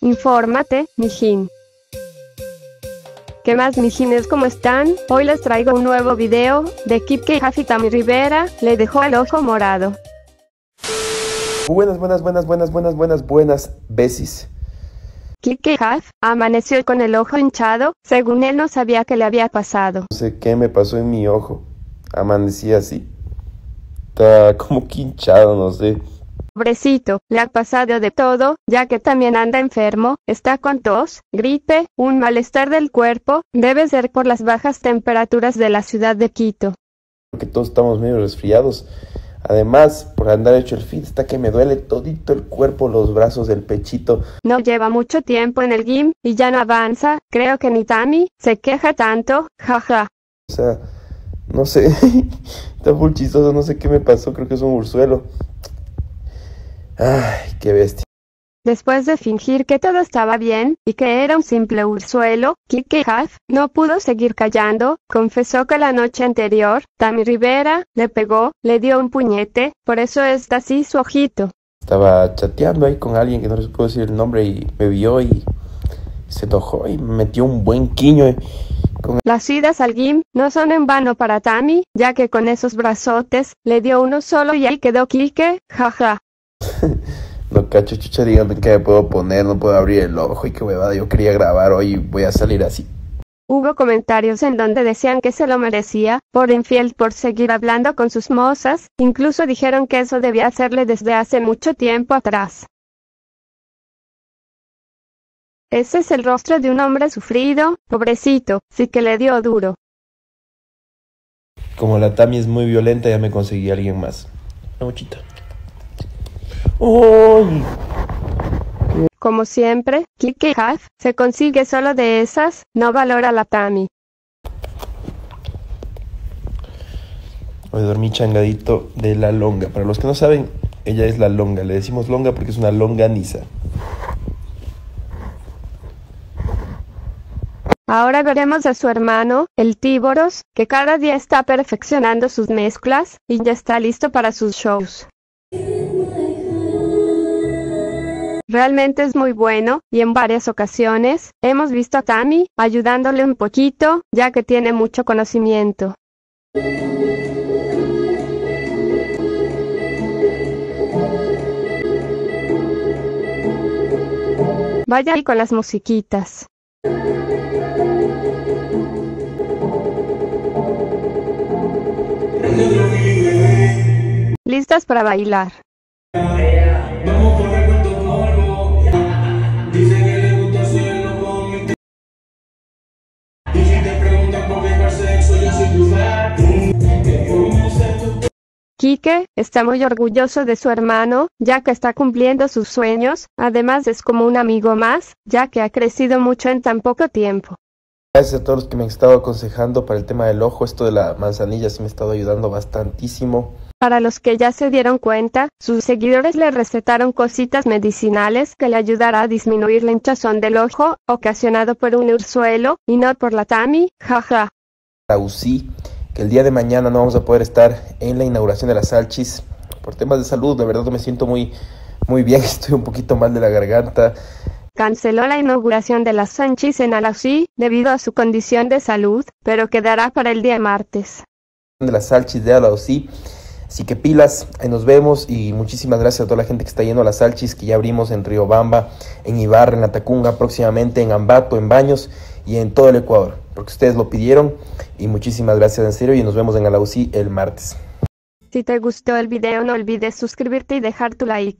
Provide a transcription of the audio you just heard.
Infórmate, mijín. ¿Qué más mijines cómo están? Hoy les traigo un nuevo video de Kipke Jafitami Rivera, le dejó el ojo morado. Buenas, buenas, buenas, buenas, buenas, buenas, buenas besis. Kike Haf amaneció con el ojo hinchado, según él no sabía qué le había pasado. No sé qué me pasó en mi ojo. Amanecí así. Está como que hinchado, no sé. Pobrecito, le ha pasado de todo, ya que también anda enfermo, está con tos, gripe, un malestar del cuerpo, debe ser por las bajas temperaturas de la ciudad de Quito. Porque todos estamos medio resfriados. Además, por andar hecho el fit, está que me duele todito el cuerpo, los brazos, el pechito. No lleva mucho tiempo en el gym y ya no avanza, creo que ni Tami se queja tanto, jaja. O sea, no sé, está chistoso, no sé qué me pasó, creo que es un ursuelo. Ay, qué bestia. Después de fingir que todo estaba bien, y que era un simple ursuelo, Kike Huff no pudo seguir callando, confesó que la noche anterior, Tami Rivera, le pegó, le dio un puñete, por eso está así su ojito. Estaba chateando ahí con alguien que no les puedo decir el nombre y me vio y se enojó y me metió un buen quiño. eh, Con Las idas al gym no son en vano para Tami, ya que con esos brazotes, le dio uno solo y ahí quedó Kike, jaja. No cacho, chucha, díganme qué me puedo poner, no puedo abrir el ojo y qué huevada. Yo quería grabar hoy y voy a salir así. Hubo comentarios en donde decían que se lo merecía, por infiel por seguir hablando con sus mozas, incluso dijeron que eso debía hacerle desde hace mucho tiempo atrás. Ese es el rostro de un hombre sufrido, pobrecito, sí que le dio duro. Como la Tami es muy violenta, ya me conseguí a alguien más. Una mochita. Como siempre, Kike Huff se consigue solo de esas, no valora la Tami. Hoy dormí changadito de la longa. Para los que no saben, ella es la longa. Le decimos longa porque es una longaniza. Ahora veremos a su hermano, el Tíboros, que cada día está perfeccionando sus mezclas, y ya está listo para sus shows. Realmente es muy bueno, y en varias ocasiones, hemos visto a Tami, ayudándole un poquito, ya que tiene mucho conocimiento. Vaya ahí con las musiquitas. Listas para bailar. Quique está muy orgulloso de su hermano, ya que está cumpliendo sus sueños, además es como un amigo más, ya que ha crecido mucho en tan poco tiempo. Gracias a todos los que me han estado aconsejando para el tema del ojo. Esto de la manzanilla sí me ha estado ayudando bastantísimo. Para los que ya se dieron cuenta, sus seguidores le recetaron cositas medicinales que le ayudará a disminuir la hinchazón del ojo, ocasionado por un ursuelo, y no por la Tami, jaja. La UCI, que el día de mañana no vamos a poder estar en la inauguración de las Salchis. Por temas de salud, de verdad me siento muy, muy bien. Estoy un poquito mal de la garganta. Canceló la inauguración de las Sanchis en Alasí debido a su condición de salud, pero quedará para el día martes. de las Salchis de Alaosí. Así que pilas, ahí nos vemos y muchísimas gracias a toda la gente que está yendo a las Salchis que ya abrimos en Riobamba, en Ibarra, en La Tacunga, próximamente en Ambato, en Baños y en todo el Ecuador, porque ustedes lo pidieron y muchísimas gracias en serio y nos vemos en Alausí el martes. Si te gustó el video no olvides suscribirte y dejar tu like.